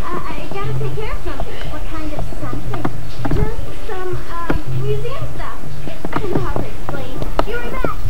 I, I gotta take care of something.